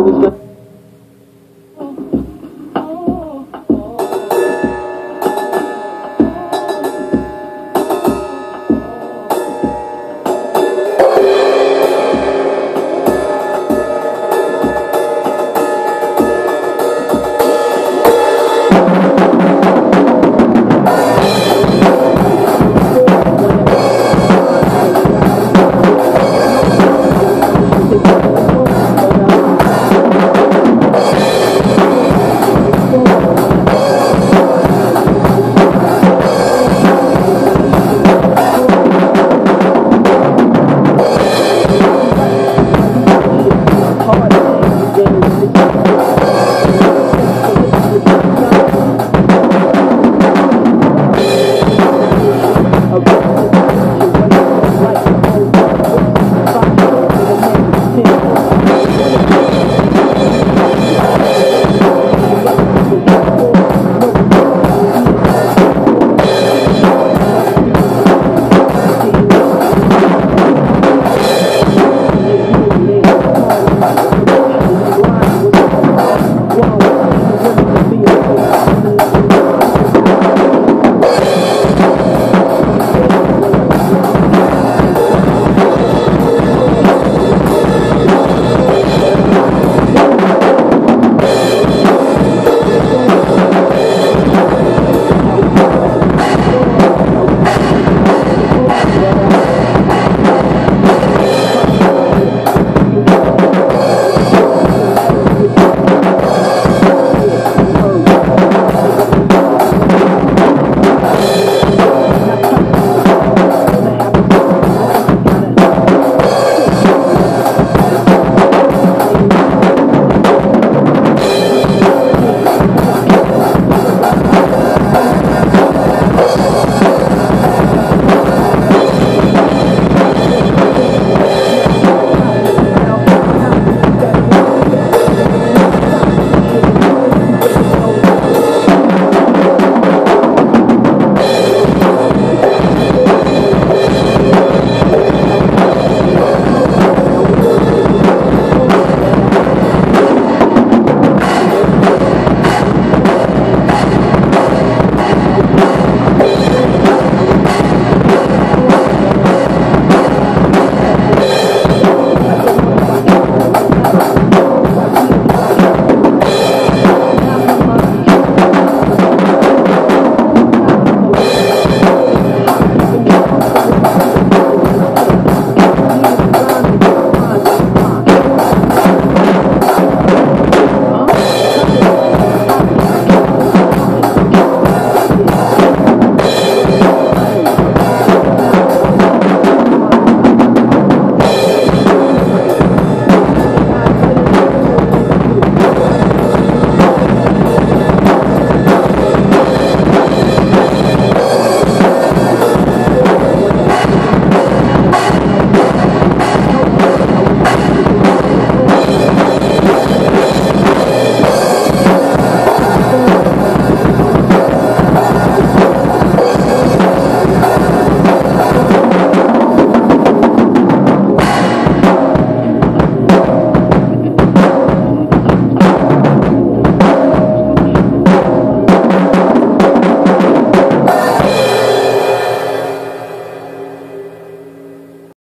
was just